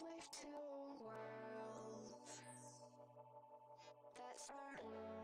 life to worlds that are.